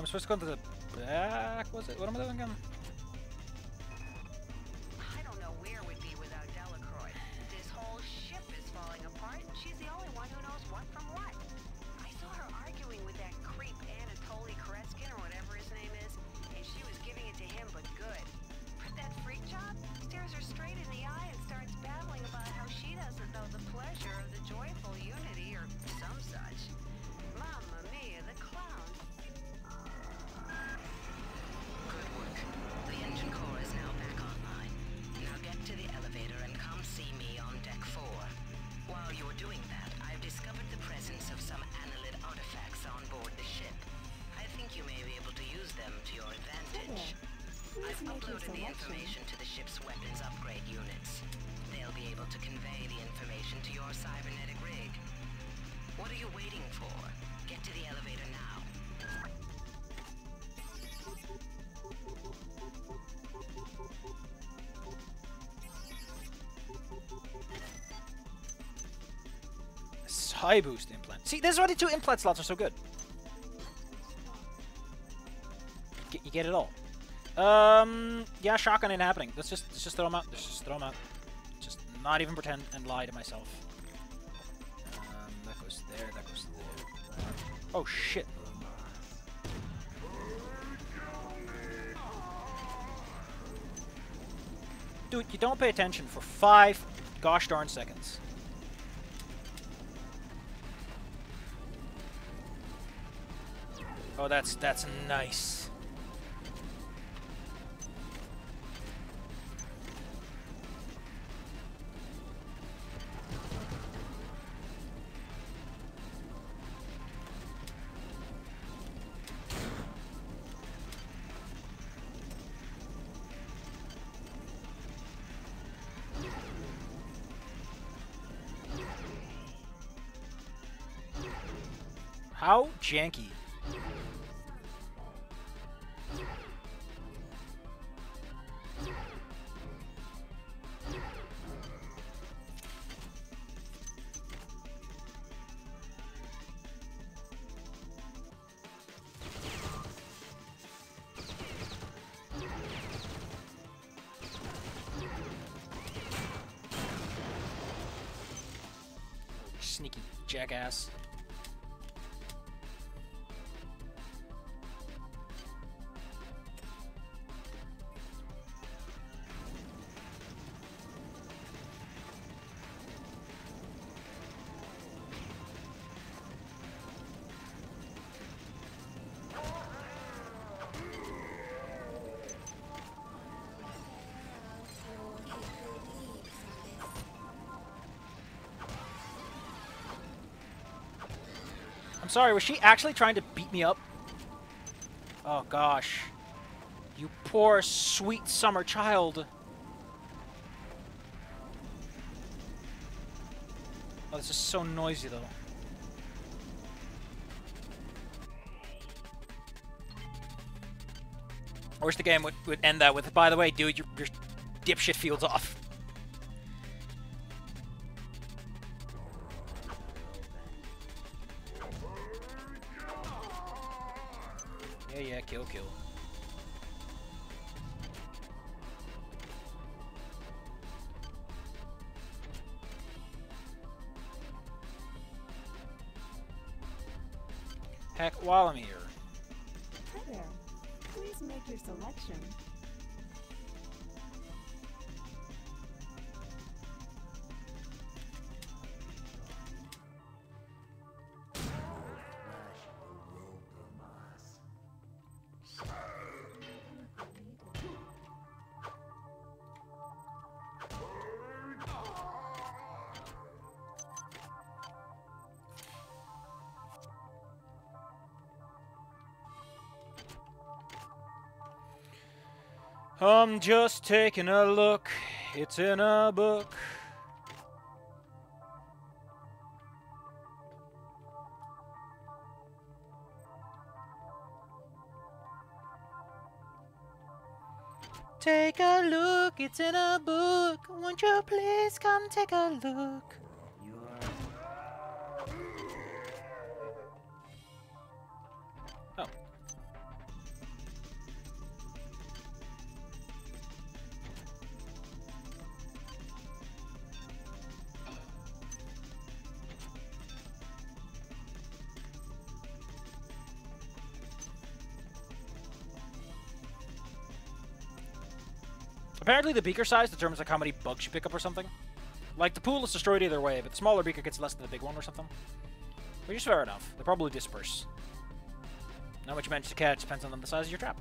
I'm supposed to go to the back. Was it? What am I doing again? I've uploaded the information to the ship's weapons upgrade units. They'll be able to convey the information to your cybernetic rig. What are you waiting for? Get to the elevator now. High boost implant. See, why the two implant slots are so good. You get it all. Um, yeah, shotgun ain't happening. Let's just let's just throw them out. Let's just throw them out. Just not even pretend and lie to myself. Um, that goes there. That goes there. Oh shit. Dude, you don't pay attention for five gosh darn seconds. Oh, that's that's nice. How janky. Sneaky jackass. Sorry, was she actually trying to beat me up? Oh gosh. You poor, sweet summer child. Oh, this is so noisy though. I wish the game would, would end that with, by the way, dude, your, your dipshit field's off. Yeah, yeah, kill, kill. Heck, while I'm here. Hi there. Please make your selection. I'm just taking a look. It's in a book. Take a look, it's in a book. Won't you please come take a look? Apparently the beaker size determines like how many bugs you pick up or something. Like the pool is destroyed either way, but the smaller beaker gets less than the big one or something. Which is fair enough. They probably disperse. How much you manage to catch depends on the size of your trap.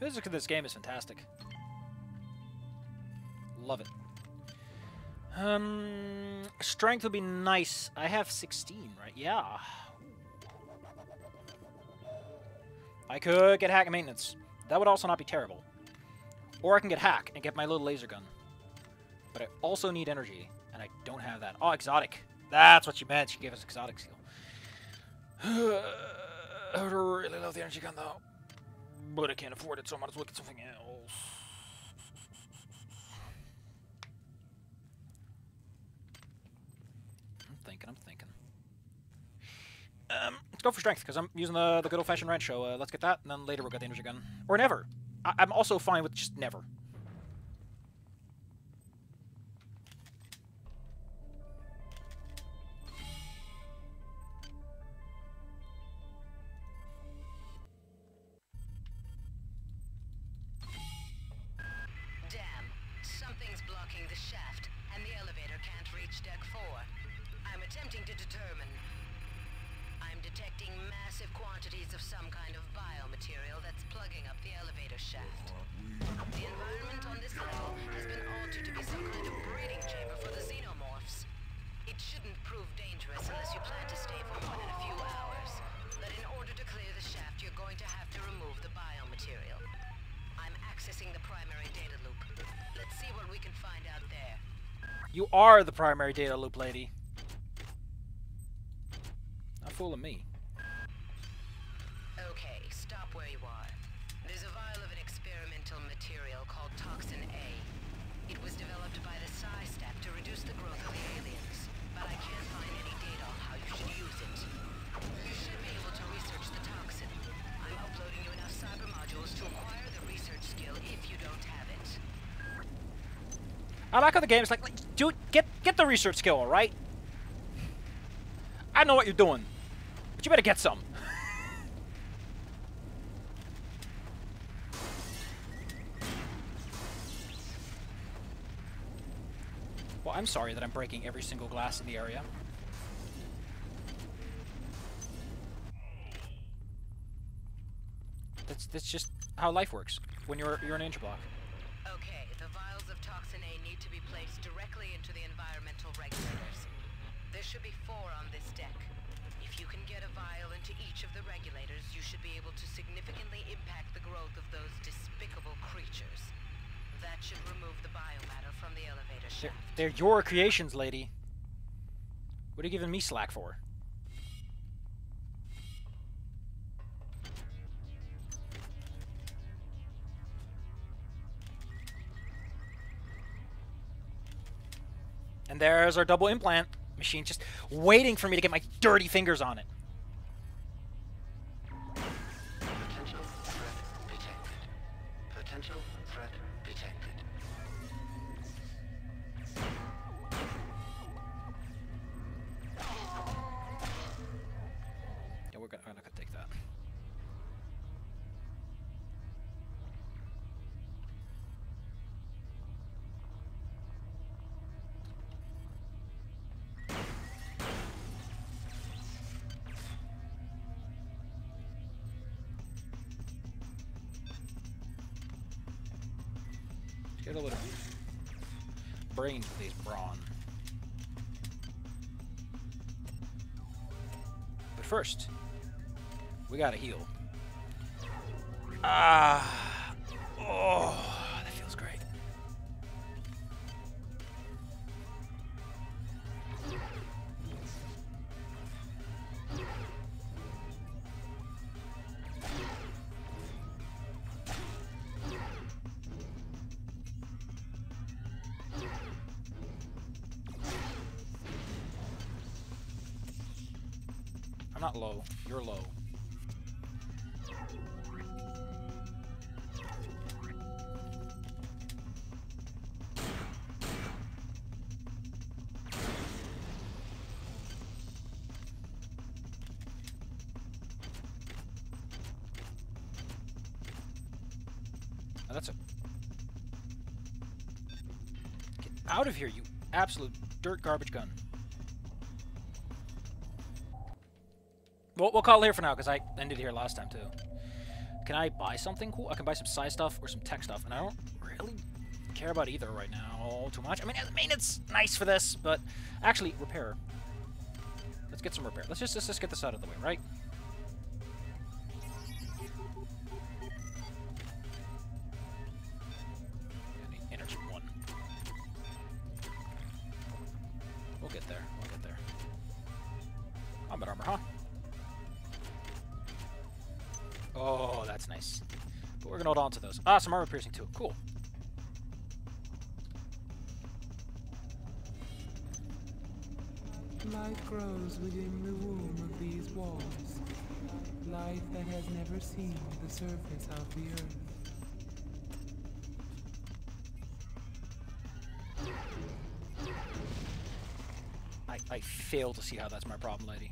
Physics of this game is fantastic. Love it. Um, strength would be nice. I have 16, right? Yeah. I could get hack and maintenance. That would also not be terrible. Or I can get hack and get my little laser gun. But I also need energy, and I don't have that. Oh, exotic. That's what you meant. She gave us exotic skill. I would really love the energy gun, though. But I can't afford it, so I might as well get something else. I'm thinking, I'm thinking. Um, let's go for strength, because I'm using the, the good old-fashioned wrench, so uh, let's get that, and then later we'll get the energy gun. Or never. I I'm also fine with just never. To determine. I'm detecting massive quantities of some kind of biomaterial that's plugging up the elevator shaft. The environment on this level has been altered to be some kind of breeding chamber for the xenomorphs. It shouldn't prove dangerous unless you plan to stay for more than a few hours. But in order to clear the shaft, you're going to have to remove the biomaterial. I'm accessing the primary data loop. Let's see what we can find out there. You are the primary data loop lady. Fooling me. Okay, stop where you are. There's a vial of an experimental material called Toxin A. It was developed by the Psi Staff to reduce the growth of the aliens, but I can't find any data on how you should use it. You should be able to research the toxin. I'm uploading you enough cyber modules to acquire the research skill if you don't have it. I like how the game's like, like, dude, get get the research skill, all right? I know what you're doing, but you better get some. well, I'm sorry that I'm breaking every single glass in the area. That's that's just how life works when you're you're an inch block. Okay, the vials of Toxin A need to be placed directly into the environmental regulators. There should be four on this deck. You can get a vial into each of the regulators, you should be able to significantly impact the growth of those despicable creatures. That should remove the biomatter from the elevator They're, they're your creations, lady. What are you giving me slack for? And there's our double implant machine just waiting for me to get my dirty fingers on it. Get a little brain, please, brawn. But first, we gotta heal. Ah. Oh, I'm not low. You're low. That's a. Get out of here, you absolute dirt garbage gun. We'll, we'll call it here for now, because I ended here last time, too. Can I buy something cool? I can buy some psi stuff or some tech stuff, and I don't really care about either right now too much. I mean, I mean it's nice for this, but actually, repair. Let's get some repair. Let's just, let's just get this out of the way, right? Nice. But we're gonna hold on to those. Ah, some armor piercing too. Cool. Life grows within the womb of these walls. Life that has never seen the surface of the earth. I, I fail to see how that's my problem, lady.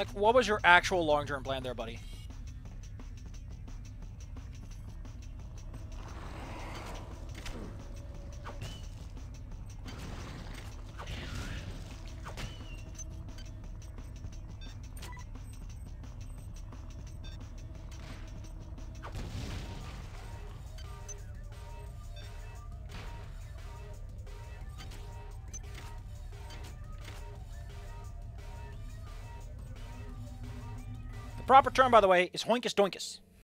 Like, what was your actual long-term plan there, buddy? Proper term, by the way, is hoinkus doinkus.